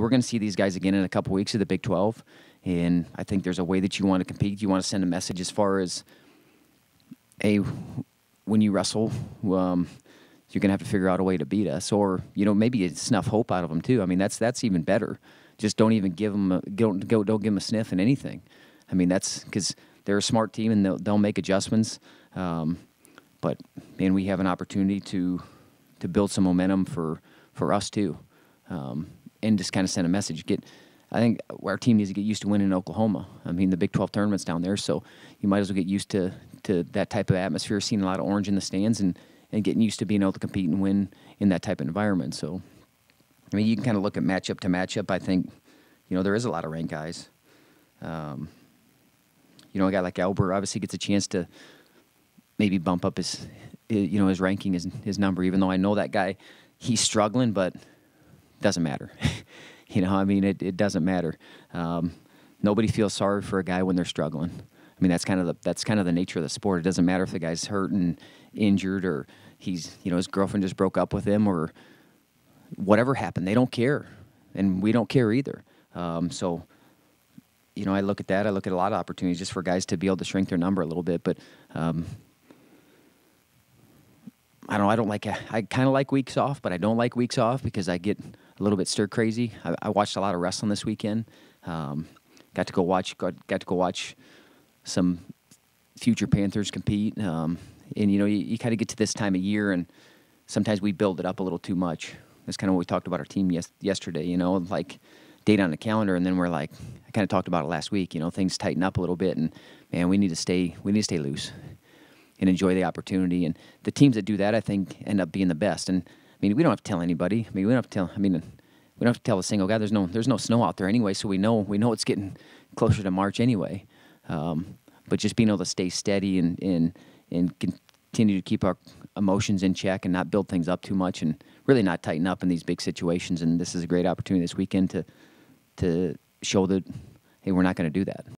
We're going to see these guys again in a couple weeks of the Big 12, and I think there's a way that you want to compete. You want to send a message as far as a when you wrestle, um, you're going to have to figure out a way to beat us, or you know maybe snuff hope out of them too. I mean that's that's even better. Just don't even give them a, don't go don't give them a sniff in anything. I mean that's because they're a smart team and they'll, they'll make adjustments. Um, but man, we have an opportunity to to build some momentum for for us too, um, and just kind of send a message. Get, I think our team needs to get used to winning in Oklahoma. I mean, the Big 12 tournaments down there, so you might as well get used to to that type of atmosphere. Seeing a lot of orange in the stands and and getting used to being able to compete and win in that type of environment. So, I mean, you can kind of look at matchup to matchup. I think, you know, there is a lot of ranked guys. Um, you know, a guy like Albert obviously gets a chance to maybe bump up his, you know, his ranking, his, his number, even though I know that guy, he's struggling, but doesn't matter. you know, I mean, it, it doesn't matter. Um, nobody feels sorry for a guy when they're struggling. I mean, that's kind of the that's kind of the nature of the sport. It doesn't matter if the guy's hurt and injured or he's you know his girlfriend just broke up with him or whatever happened. They don't care, and we don't care either. Um, so you know, I look at that. I look at a lot of opportunities just for guys to be able to shrink their number a little bit. But um, I don't. I don't like. I kind of like weeks off, but I don't like weeks off because I get a little bit stir crazy. I, I watched a lot of wrestling this weekend. Um, got to go watch. Got, got to go watch some future Panthers compete. Um, and you know, you, you kind of get to this time of year, and sometimes we build it up a little too much. That's kind of what we talked about our team yes, yesterday. You know, like date on the calendar, and then we're like, I kind of talked about it last week. You know, things tighten up a little bit, and man, we need to stay, we need to stay loose and enjoy the opportunity. And the teams that do that, I think, end up being the best. And mean, we don't have to tell anybody. I mean, we don't have to tell. I mean, we don't have to tell a single guy. There's no, there's no snow out there anyway, so we know, we know it's getting closer to March anyway. Um, but just being able to stay steady and and and continue to keep our emotions in check and not build things up too much and really not tighten up in these big situations. And this is a great opportunity this weekend to to show that hey, we're not going to do that.